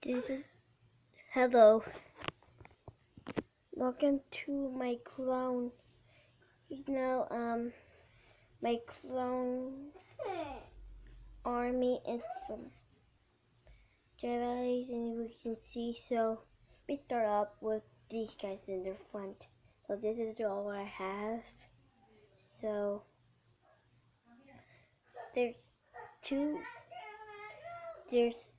This is hello. Welcome to my clone. You know, um, my clone army and some Jedi's, and we can see. So we start up with these guys in the front. So this is all I have. So there's two. There's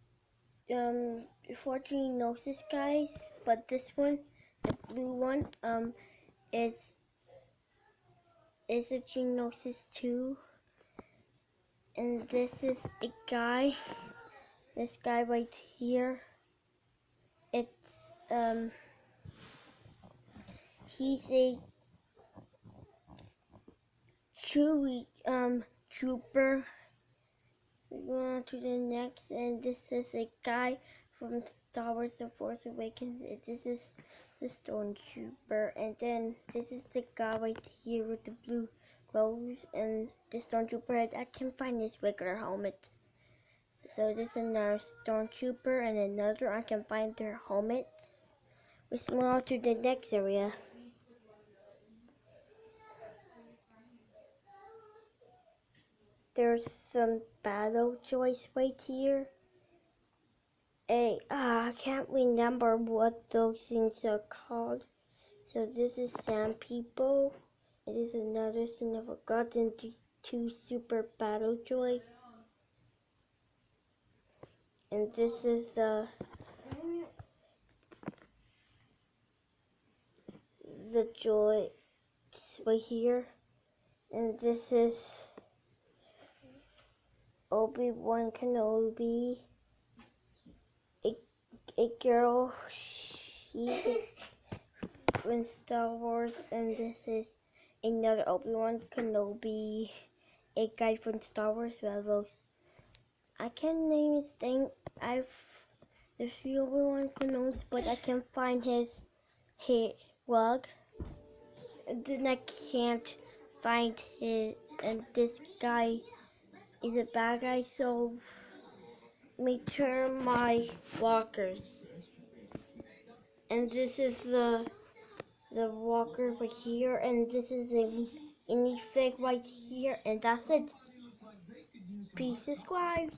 um, unfortunately knows this guys, but this one, the blue one, um, is is a Geonosis 2. And this is a guy, this guy right here. It's, um, he's a chewy um, trooper we go on to the next, and this is a guy from Star Wars The Force Awakens. This is the Stormtrooper, and then this is the guy right here with the blue rose and the Stormtrooper. I can't find this regular helmet. So there's another Stormtrooper and another I can find their helmets. We move on to the next area. There's some battle choice right here. Hey, uh, I can't remember what those things are called. So this is Sand People. It is another thing I've forgotten two super battle joys. And this is uh the joy right here. And this is Obi-Wan Kenobi, a, a girl, she's in Star Wars, and this is another Obi-Wan Kenobi, a guy from Star Wars Rebels. I can't name his thing, I've, the few Obi-Wan Kenobi, but I can't find his hair rug. Then I can't find his, and this guy is a bad guy, so me turn my walkers. And this is the the walker right here, and this is a any fig right here, and that's it. Peace, subscribe.